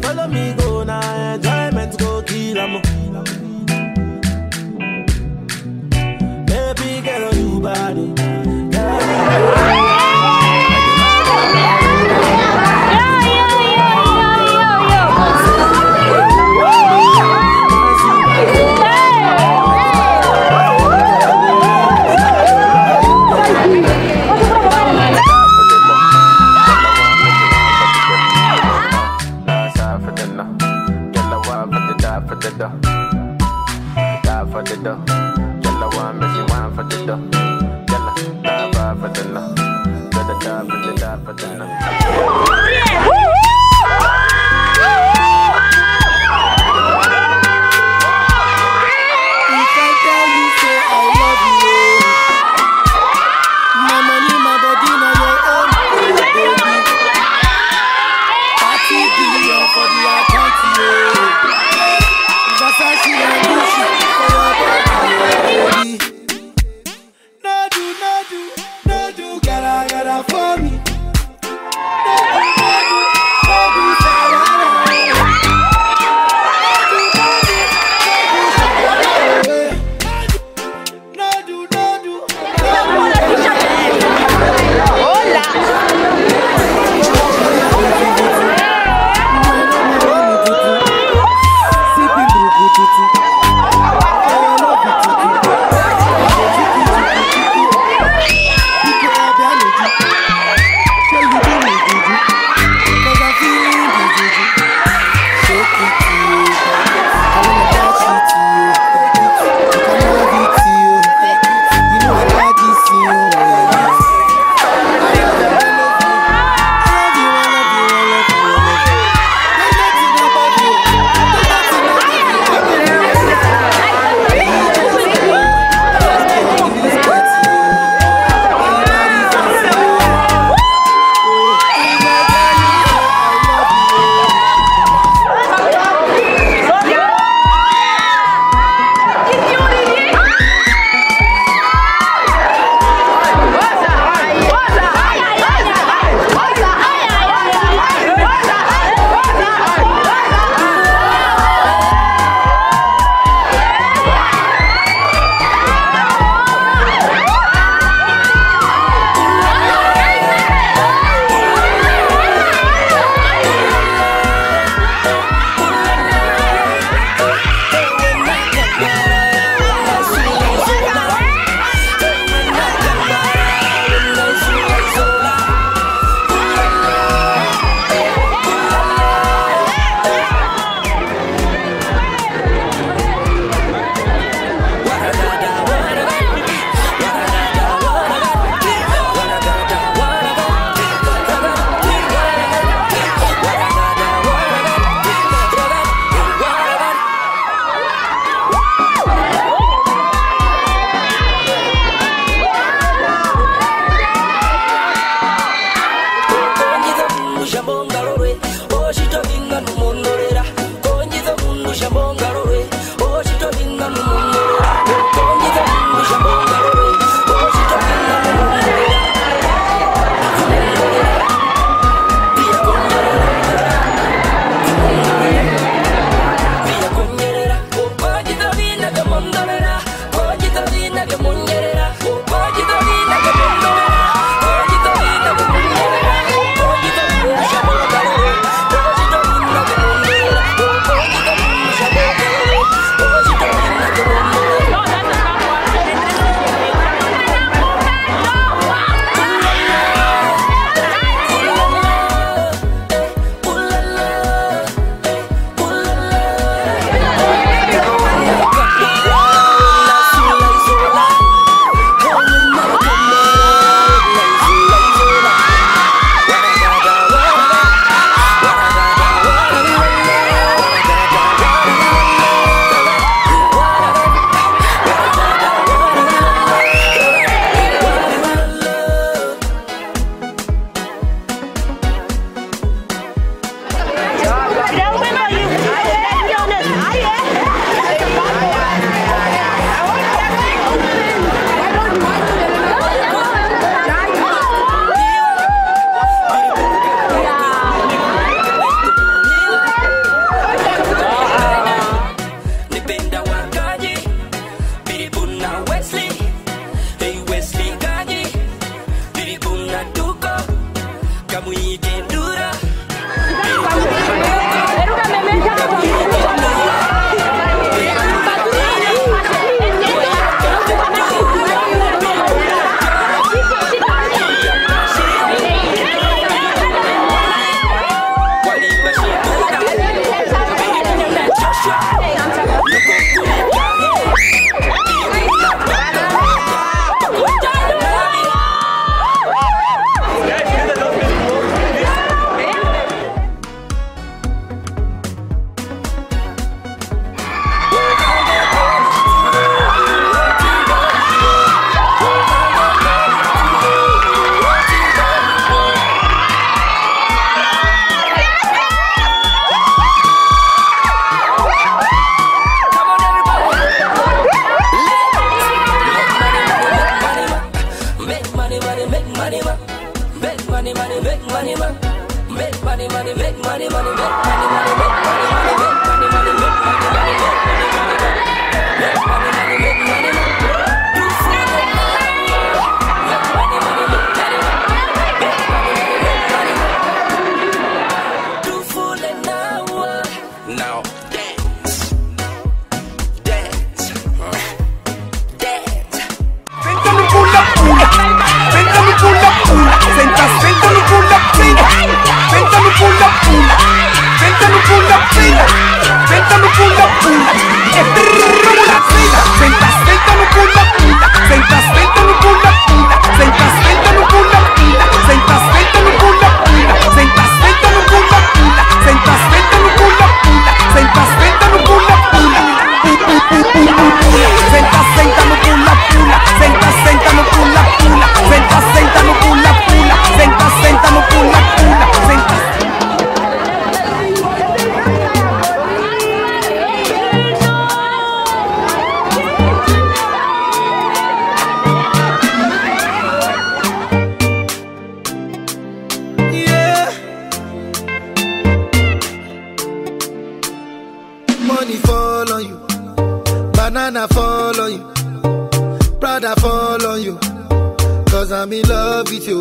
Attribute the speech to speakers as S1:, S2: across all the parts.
S1: Follow me go now, enjoyment eh,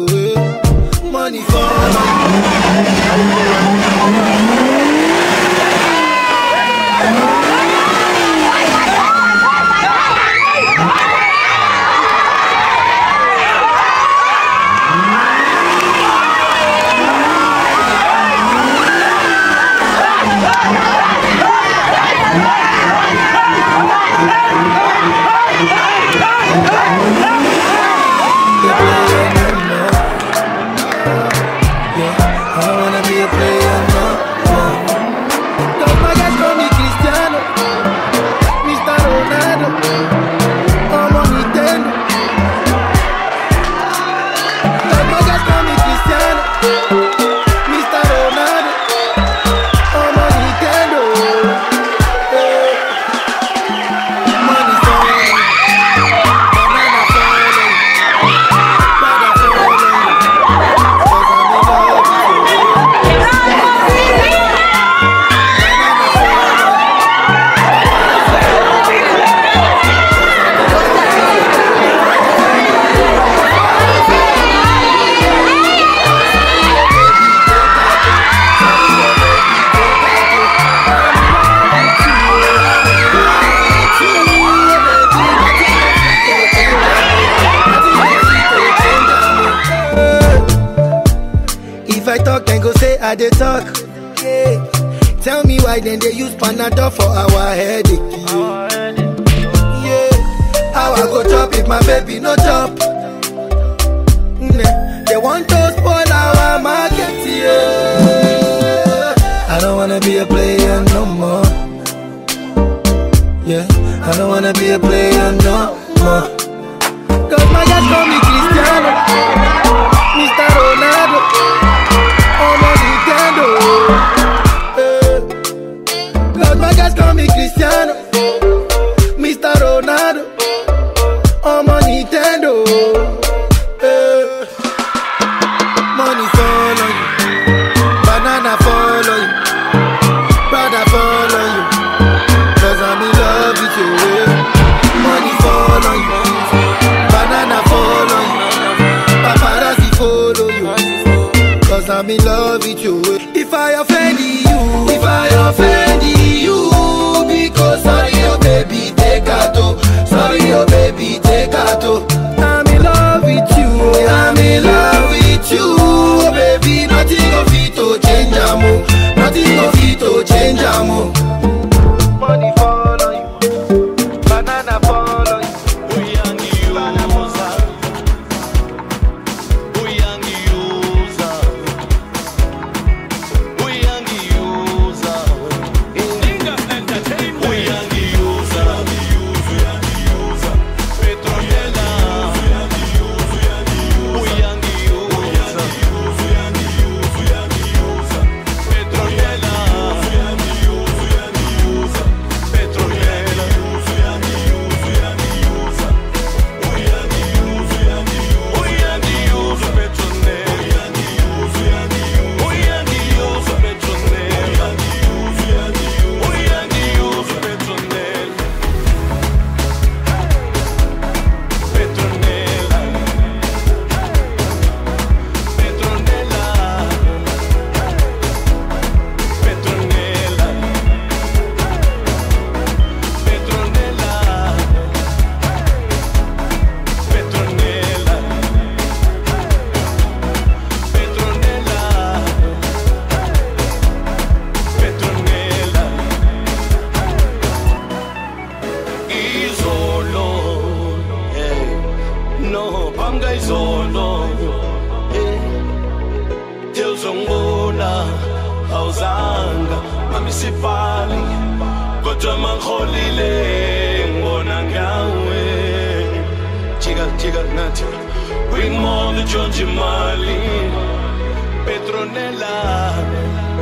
S1: money for money. dem they use panadol for our headache. Yeah. How I go chop if my baby no chop? Mm-hmm. They want to spoil our market. Yeah. I don't wanna be a player no more. Yeah. I don't wanna be a player no more. Christian. to change
S2: am o. Nothing go Giorgi Mali, Petronella.